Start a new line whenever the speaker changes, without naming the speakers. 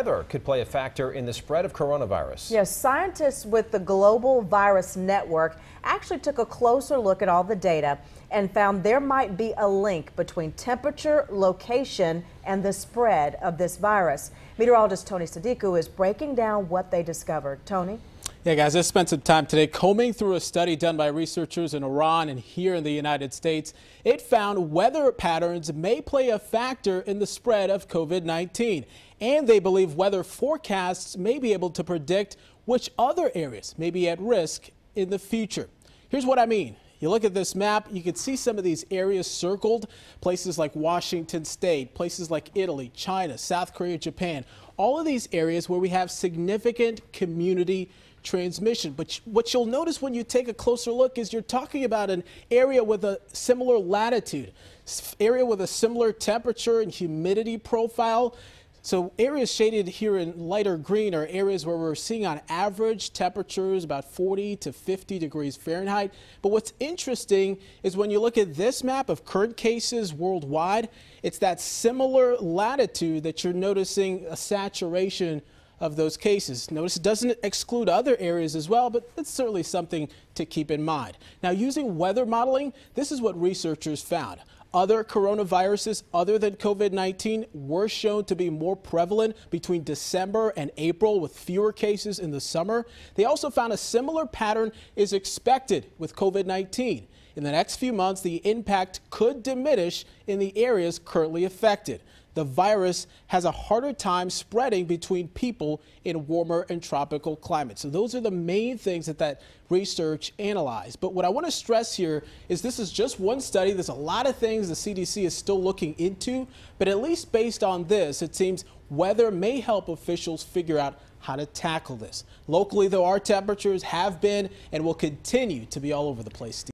weather could play a factor in the spread of coronavirus.
Yes, scientists with the Global Virus Network actually took a closer look at all the data and found there might be a link between temperature, location, and the spread of this virus. Meteorologist Tony Sadiku is breaking down what they discovered. Tony?
Yeah, guys, I spent some time today combing through a study done by researchers in Iran and here in the United States. It found weather patterns may play a factor in the spread of COVID-19. And they believe weather forecasts may be able to predict which other areas may be at risk in the future. Here's what I mean. You look at this map, you can see some of these areas circled, places like Washington State, places like Italy, China, South Korea, Japan, all of these areas where we have significant community transmission. But what you'll notice when you take a closer look is you're talking about an area with a similar latitude, area with a similar temperature and humidity profile. So areas shaded here in lighter green are areas where we're seeing on average temperatures about 40 to 50 degrees Fahrenheit. But what's interesting is when you look at this map of current cases worldwide, it's that similar latitude that you're noticing a saturation of those cases. Notice it doesn't exclude other areas as well, but it's certainly something to keep in mind. Now, using weather modeling, this is what researchers found. Other coronaviruses other than COVID-19 were shown to be more prevalent between December and April with fewer cases in the summer. They also found a similar pattern is expected with COVID-19. In the next few months, the impact could diminish in the areas currently affected the virus has a harder time spreading between people in warmer and tropical climates. So those are the main things that that research analyzed. But what I want to stress here is this is just one study. There's a lot of things the CDC is still looking into, but at least based on this, it seems weather may help officials figure out how to tackle this. Locally, though, our temperatures have been and will continue to be all over the place.